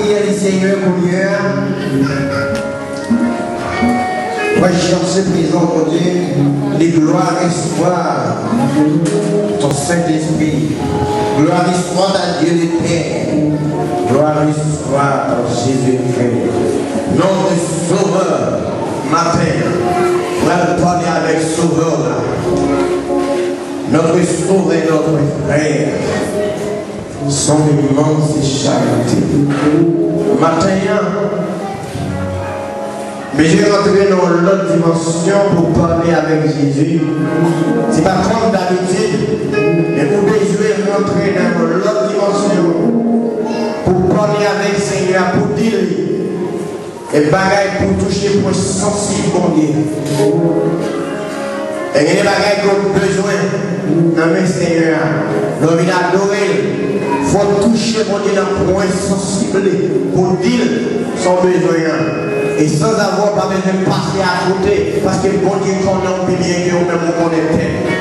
prière du Seigneur pour hier. Moi, chercher présent, mon Dieu, les gloires, espoir, ton Saint-Esprit. Gloire, espoir à Dieu le Père. Gloire, espoir à Jésus-Christ. Notre Sauveur, matin, va parler avec Sauveur. Notre Sauveur, notre frère son immense charité. Matin, mais j'ai rentré dans l'autre dimension pour parler avec Jésus. C'est pas comme d'habitude, mais vous devez rentrer dans l'autre dimension pour parler avec le Seigneur, pour dire et bagaille pour toucher pour sensible. Et il y a des bagailles qu'on a besoin dans Seigneur. L'homme il adoré. Faut toucher mon Dieu dans le point sensible pour dire son besoin. Et sans avoir pas besoin de passer à côté. Parce que bon Dieu connaît bien que nous-mêmes nous connaissons.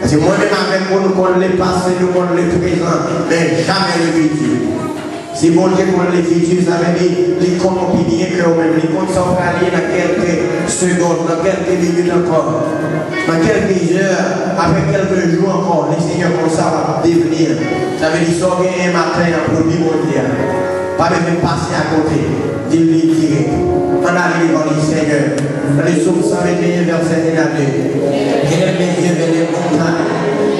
Parce que moi-même avec moi, nous connaissons les passés, nous connaissons les présents, mais jamais le futur. Si bon Dieu pour l'écriture, ça veut dire les comptes bien que vous-même, les comptes sont aller dans quelques secondes, dans quelques minutes encore, dans quelques heures, après quelques jours encore, les seigneurs comme ça va devenir. Ça veut dire sortir un matin le bon Dieu. Pas même passer à côté, dis-lui direct. On arrive devant le Seigneur. Dans les psaumes 121, verset 1 à 2. Viens mes yeux vers les montagnes,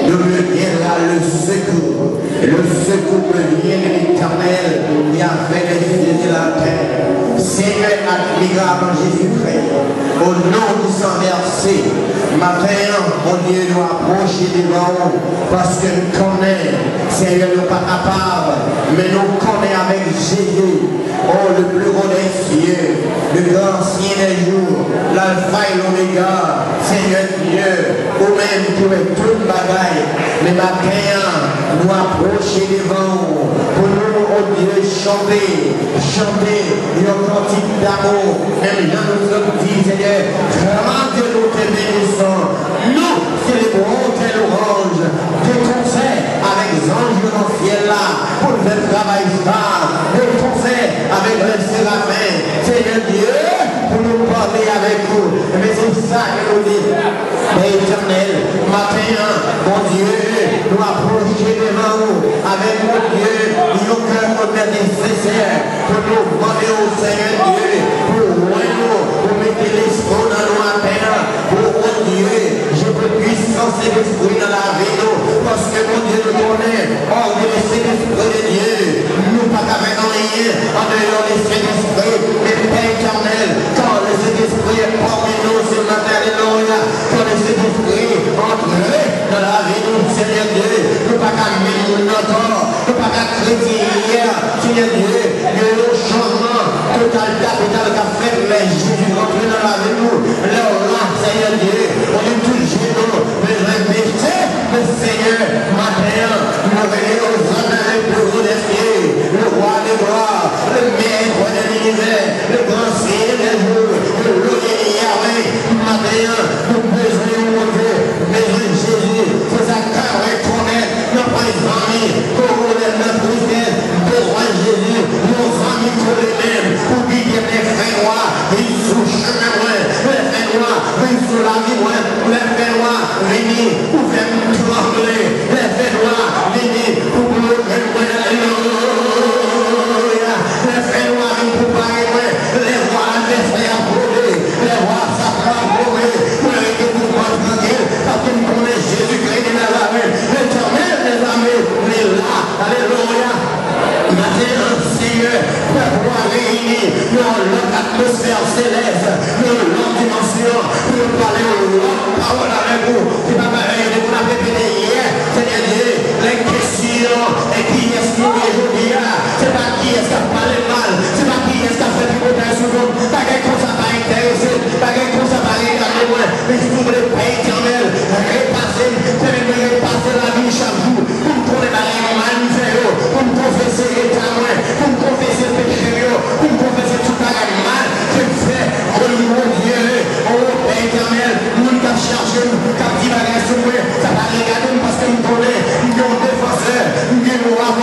me vient là le secours. Le secours de l'éternel, Seigneur admirable Jésus-Christ, au nom du sang versé, matin, mon Dieu nous approcher devant nous, parce que nous connaissons, Seigneur, nous pas capable, mais nous connaissons avec Jésus, oh le plus haut des cieux, le grand ancien des jours, l'alpha et l'oméga, Seigneur Dieu, au même qui est toute bagaille, mais matin, nous approcher devant nous, pour nous, oh Dieu, chanter, chanter, une cantique d'amour, même là nous sommes dit, Seigneur, vraiment que nous te bénissons, nous célébrons tes louanges, tes conseils avec les anges dans le ciel là, pour faire travail ça, tes conseils avec les séraphins, Seigneur Dieu, pour nous parler avec vous, mais c'est ça que nous disons, éternel, matin, mon Dieu, nous approcher devant nous, avec mon Dieu, nous nous, pour mettre l'esprit dans nos antennes, pour mon Dieu, je peux puissance et l'esprit dans la vie, nous, parce que mon Dieu nous connaît, hors de l'esprit de Dieu, nous pas qu'avec rien, en dehors de Saint-Esprit, mais Père éternel, quand le Saint-Esprit est parmi nous sur la terre, Alléluia, quand le Saint-Esprit entre dans la vie de Seigneur Dieu, nous pas qu'à mille notre nous pas qu'à chrétien Seigneur Dieu, que le changement total, capital qu'a fait, mais Jésus rentre dans la vie de nous, là, là, Seigneur Dieu, on est toujours nous, mais respecter le Seigneur, matin, nous venons aux hommes les plus hauts des cieux, le roi des rois, le maître de l'univers, le grand ciel des jours, le loué Yahweh, matin, nous besoin mon Dieu, besoin de Jésus, c'est ça cœur reconnaître, nos amis, pour notre Rock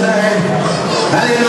Hallelujah.